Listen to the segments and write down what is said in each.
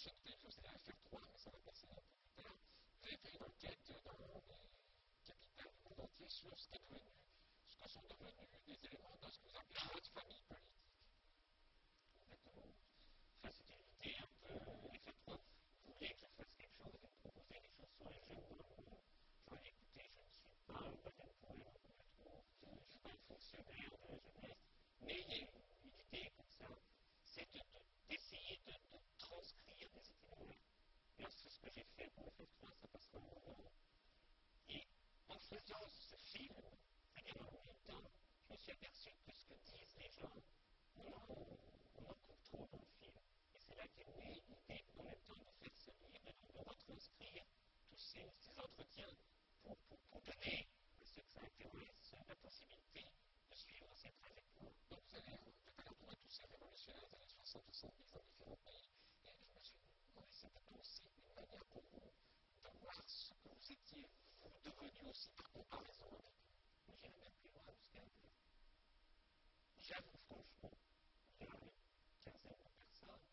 prochaine télévision, c'était la FR3, mais ça va passer un peu plus tard, j'avais fait une enquête dans les capitales du monde entier sur ce qu'est devenu, ce que sont devenus des éléments de ce que vous appelez la haute famille politique. Exactement. Enfin, c'était une idée un peu, FR3 voulait que je fasse quelque chose et me proposait des choses sur les jeunes dans le monde. J'aurais écouté, je ne suis pas un Baden Powell complètement, je ne suis pas un fonctionnaire de la jeunesse, mais il y a une idée comme ça, c'est d'essayer de, de, de, transcrire des itinéraires. Et c'est ce que j'ai fait pour le FF3, ça passera un moment. Et en faisant ce film, c'est-à-dire en même temps, suis aperçu que ce que disent les gens, on en, on en trouve trop dans le film. Et c'est là qu'est née l'idée en même temps de faire ce livre de, de retranscrire tous ces, ces entretiens pour, pour, pour, donner à ceux que ça intéresse la possibilité de suivre cette trajectoire. Donc vous peut-être entouré tous ces révolutionnaires des années 60, 70 dans différents pays. Et je me suis demandé, c'était aussi une manière pour vous de voir ce que vous étiez, vous devenu aussi par comparaison avec j'irai même plus loin jusqu'à dire. J'avoue franchement, il y a une quinzaine de personnes.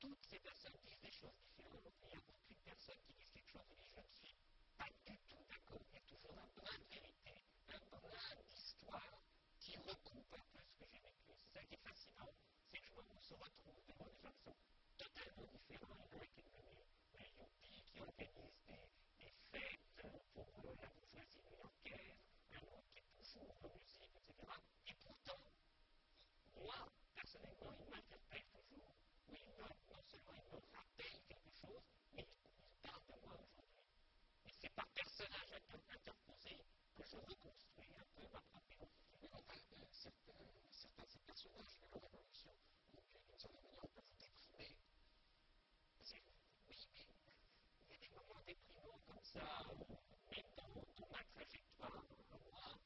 Toutes ces personnes disent des choses différentes. Il n'y a aucune personne qui dise quelque chose dit je pas du tout d'accord. Il y a toujours un brin de vérité, un brin d'histoire qui recoupe un peu ce que j'ai vécu. C'est ça qui est fascinant, c'est que on se retrouve devant des gens qui sont totalement différents. Il y en a qui est devenu un youpi, qui organise des, des fêtes pour euh, la bourgeoisie new-yorkaise, un autre qui est toujours en musique, etc. Et pourtant, moi, personnellement, il m'interpelle toujours. Oui, non, non seulement il me rappelle quelque chose, mais il parle de moi aujourd'hui. Et c'est par personnage interposé que je reconstruis un peu ma propre identité. Mais enfin, euh, certains, certains de ces personnages de la Révolution, donc d'une certaine manière, on peut vous déprimer. Oui, mais il y a des moments déprimants comme ça, euh, même dans, dans, ma trajectoire à moi.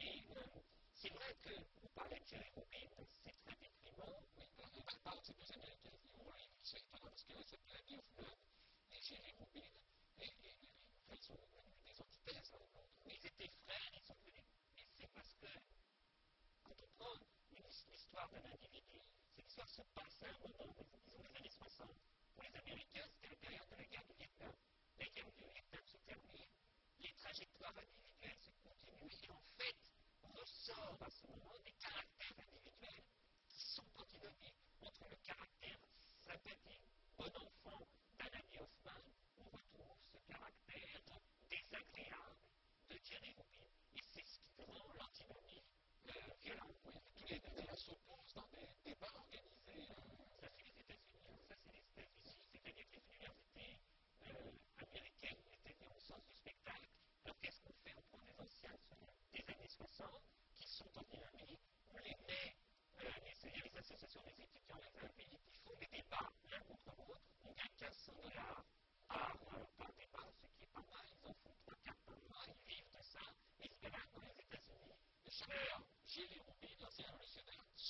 Et euh, c'est vrai que vous parlez de Jerry Rubin, c'est très déprimant. Oui, on parle de ces deux Américains qui ont c'est étonnant parce que cette Andy Hoffman et Jerry Rubin, et, et, et, ils étaient frères, ils sont devenus. Et c'est parce que quand on prend l'histoire d'un individu, cette histoire se passe à un moment, disons les années 60. Pour les Américains, c'était la période de la guerre du Vietnam. La guerre du Vietnam se termine, les trajectoires individuelles se continuent, et en fait, ressort à ce moment des caractères individuels qui sont antinomiques entre le caractère sympathique, bon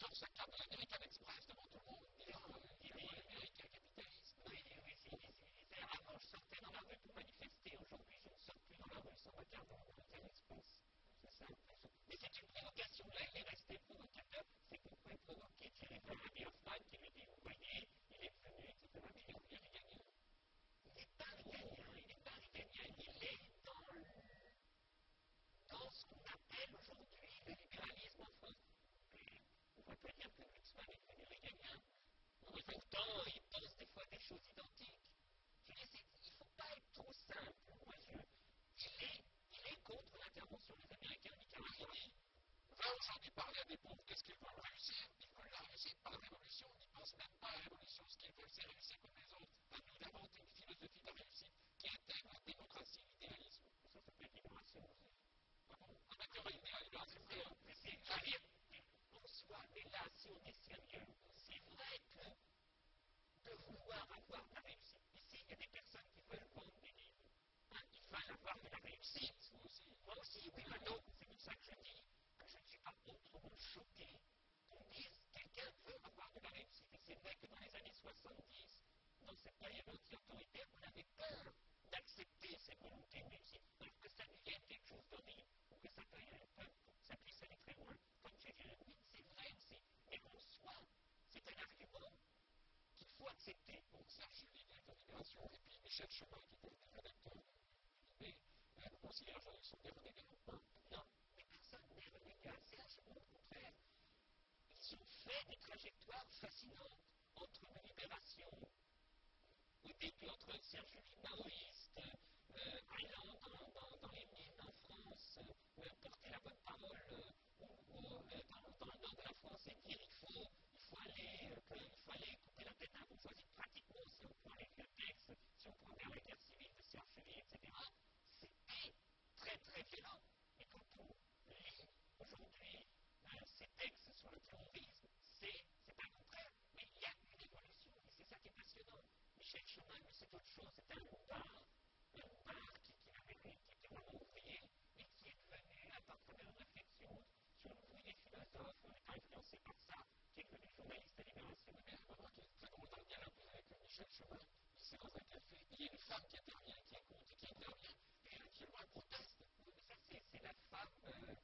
source à câble Mais moi aussi, oui, un c'est pour ça que je dis que je ne suis pas autrement choqué qu'on dise quelqu'un veut avoir de la réussite. Et c'est vrai que dans les années 70, dans cette période anti-autoritaire, on avait peur d'accepter cette volonté de réussite, que ça devienne quelque chose d'horrible, ou que ça, ça puisse aller très loin, comme tu viens de dire. C'est vrai aussi, mais en soi, c'est un argument qu'il faut accepter. Bon, ça, je l'ai dit dans Libération, et puis Michel Chemin, qui était le sont devenus des groupements Non, mais personne les gaz au contraire. Ils ont fait des trajectoires fascinantes entre une libération, au début entre un Serge maoïste, euh, allant dans, les mines en France, porter la bonne parole ou, dans, le nord de la France et dire il faut, aller, euh, il faut aller couper la tête à la bourgeoisie, pratiquement, c'est au point très très violent. Et quand on lit aujourd'hui ces textes sur le terrorisme, c'est, c'est pas contraire, mais il y a une évolution. Et c'est ça qui est passionnant. Michel Schumann, c'est autre chose, c'est un lombard. Un lombard qui, qui, avait, qui était vraiment ouvrier et qui est devenu, à partir de la réflexion sur l'ouvrier philosophe, on n'est pas influencé par ça, qui est devenu journaliste à Libération. Mais je vois qu'il est très drôle dans le dialogue avec Michel Schumann. Il s'est dans un café, il y a une femme qui intervient, qui écoute et qui intervient, et qui lui proteste. uh,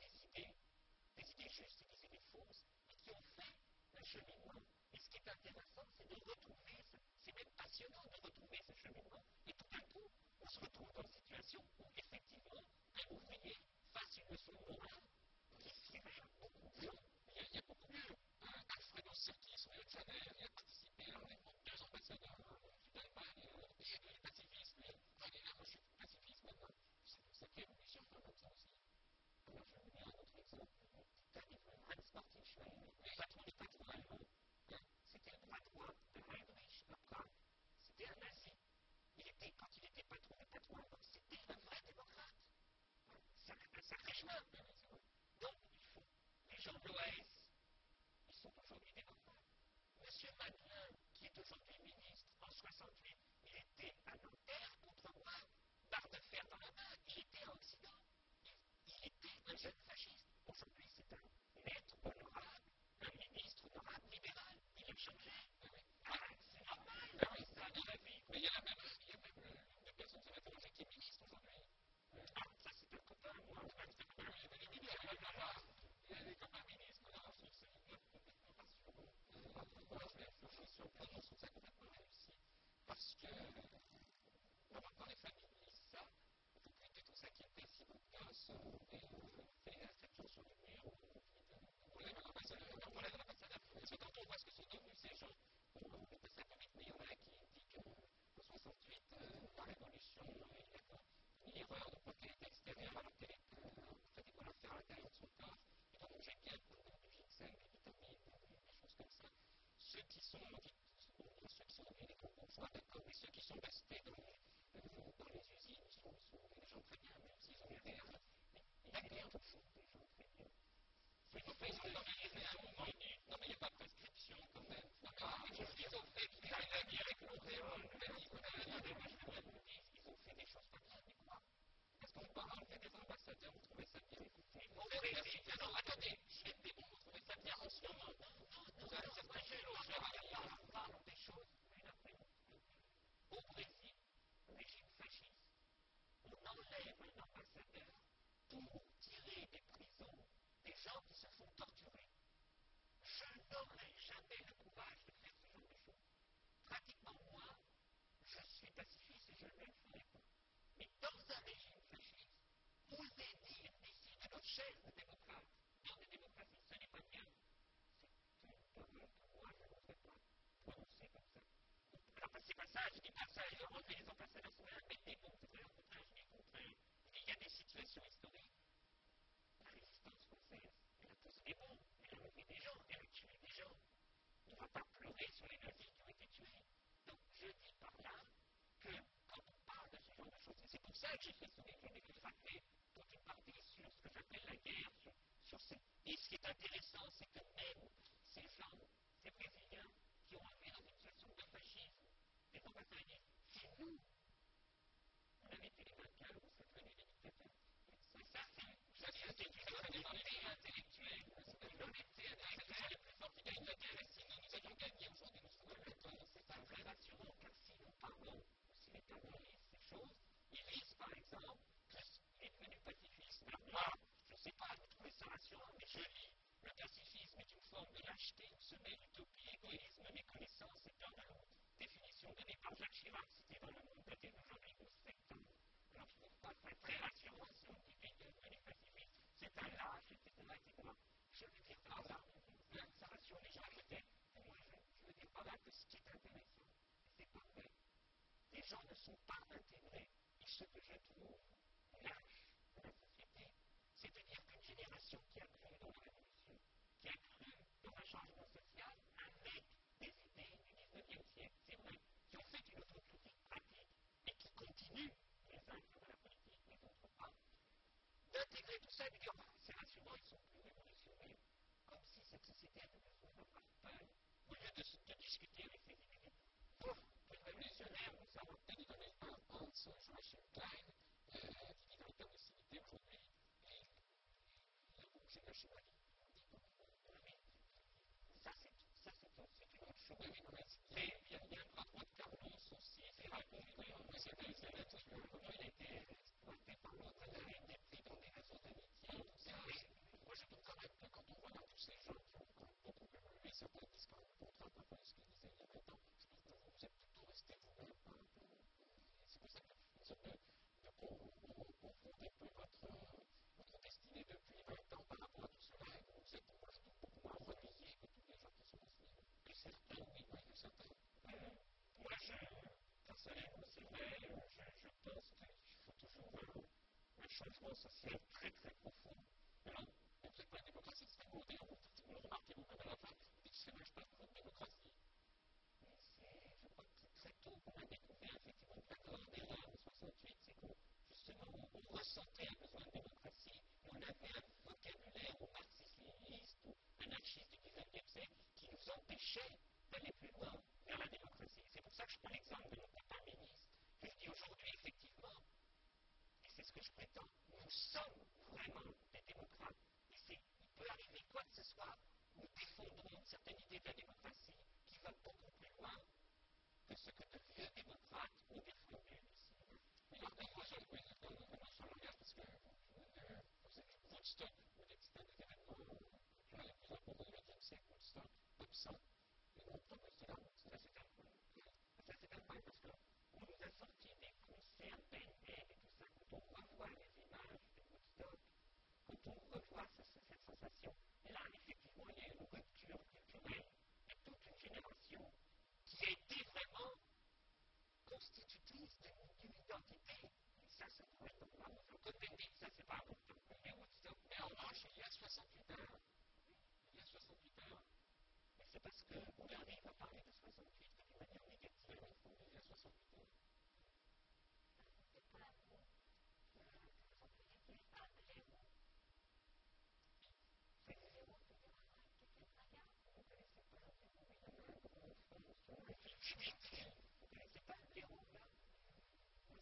Et ce qui est intéressant, c'est de retrouver, c'est même passionnant de retrouver ce cheminement. Et tout à coup, on se retrouve dans une situation où, effectivement, un ouvrier fasse une leçon morale qui sert beaucoup de gens. Il y a, il y a beaucoup mieux. Alfredo Serkis, au lieu de Javel, il a participé à l'enlèvement de deux ambassadeurs euh, sont, ceux qui sont les convois d'accord, mais ceux qui sont restés dans, les usines sont, des gens très bien, même s'ils ont l'air, il a toujours des gens très bien. C'est pour ça qu'ils ont à un moment, ils non mais il n'y a pas de prescription quand même. Je ont fait, ils ont fait des choses pas bien, mais quoi Parce qu'on parle des ambassadeurs, vous trouvez ça bien. On enlève un ambassadeur pour tirer des prisons des gens qui se font torturer. Je n'aurais jamais le courage de faire ce genre de choses. Pratiquement, moi, je suis pacifiste et je ne le ferai pas. Mais dans un régime fasciste, oser dire ici de notre chaise de démocrate, dans des démocraties, ce n'est pas bien. C'est une parole que moi, je ne pas prononcer comme ça. Alors, c'est pas ça, je dis pas ça, heureusement que les ambassadeurs sont là, mais contraires. Des historiques la résistance française, elle a posé des bombes, elle a enlevé des gens, elle a tué des gens. On ne va pas pleurer sur les nazis qui ont été tués. Donc je dis par là que quand on parle de ce genre de choses, et c'est pour ça que j'ai fait ce livre, j'en ai consacré toute une partie sur ce que j'appelle la guerre, sur. Et ce qui est intéressant, c'est que même ces gens, ces Brésiliens, qui ont arrivé dans une situation de fascisme, les ambassadeurs disent, c'est nous. On avait été les vainqueurs, vous êtes venus les dictateurs. Et ça, c'est ça, c'est l'honnêteté intellectuelle. L'honnêteté intellectuelle est plus forte qui gagne la guerre. Et si nous, nous avions gagné aujourd'hui, nous serons contents. C'est pas très rassurant, car si nous parlons, si les parents lisent ces choses, ils lisent par exemple qu'il est devenu pacifiste. Alors moi, je ne sais pas, vous trouvez ça rassurant, mais je lis. Le pacifisme est une forme de lâcheté, une semelle d'utopie, égoïsme, méconnaissance et tant de l'autre. Définition donnée par Jacques Chirac, citée dans le monde daté d'aujourd'hui, 12 septembre. Alors je ne trouve pas ça très rassurant si on dit qu'il est devenu pacifiste. C'est un lâche, etc., etc. Je veux dire par là, ça rassure les gens peut-être. Moi, je, je veux dire par là que ce qui est intéressant, c'est pas vrai. Les gens ne sont pas intégrés. Ce que je trouve lâche de la société, c'est-à-dire qu'une génération qui a cru dans la révolution, qui a cru dans un changement social avec des idées du 19e siècle, c'est vrai, qui ont fait une autocritique pratique et qui continuent les uns sur la politique, les autres pas, d'intégrer tout ça et de dire c'est rassurant, ils sont plus révolutionnaires, comme si cette société avait besoin d'avoir peur, au lieu de, de, discuter avec ses idées. Pour les révolutionnaires, nous avons peut-être donné un Hans Joachim Klein, euh, qui dit dans le civilité aujourd'hui, les rouges et la chevalier. Ça, c'est c'est une autre chose. Il y, a, a un droit de Carlos aussi, c'est raconté, mais c'était comment il a été exploité par l'autre, il a été pris dans des réseaux d'amitié, tout ça. Et moi, je trouve quand même que quand on regarde tous ces gens qui ont quand même beaucoup évolué, certains disent quand même contrainte un peu à ce qu'ils disaient il y a 20 ans, je trouve que vous êtes plutôt resté vous-même un peu. C'est pour ça qu'une sorte de, de confondez un peu votre, votre destinée depuis 20 ans par rapport à tout cela, et vous êtes, moi, je trouve beaucoup moins relié que tous les gens qui sont à ce niveau. Que certains, oui, oui, que certains. Euh, moi, je, personnellement, c'est vrai, je, je pense qu'il faut toujours changement social très très profond. Alors, on ne pas la démocratie, mot, d'ailleurs, vous le remarquez vous-même à la fin, vous dites, je parle pas de démocratie. Mais c'est, je crois que très tôt qu'on a découvert effectivement que l'accord des Roms en 68, c'est qu'on, justement, on ressentait un besoin de démocratie, et on avait un vocabulaire au marxiste-léniniste ou anarchiste du 19e siècle qui nous empêchait d'aller plus loin vers la démocratie. C'est pour ça que je prends l'exemple de notre papa ministre, que je dis aujourd'hui, effectivement, et c'est ce que je prétends, nous sommes vraiment des démocrates? Et il peut arriver quoi que ce soit, nous défendrons une certaine idée de la démocratie qui va beaucoup plus loin que ce que de vieux démocrates ont défendu ici. Mais alors, moi, je le regarde parce que Woodstock, c'est un des événements culturels les plus importants du XXe siècle, Woodstock, ça, et mon propre là, ça c'est incroyable. Ça c'est incroyable parce qu'on nous a sorti des concerts baignés et tout ça, quand on revoit les images de Woodstock, quand on revoit ce, cette sensation, là, effectivement, il y a une rupture culturelle et toute une génération qui a été vraiment constitutrice d'une identité. Et ça, ça doit être. Comme dit, ça, c'est pas un Woodstock. Mais en revanche, il y a 68 heures. Il y a 68 heures. Mais c'est parce qu'on arrive à parler de 68 que d'une manière négative, il y a 68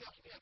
talking to him.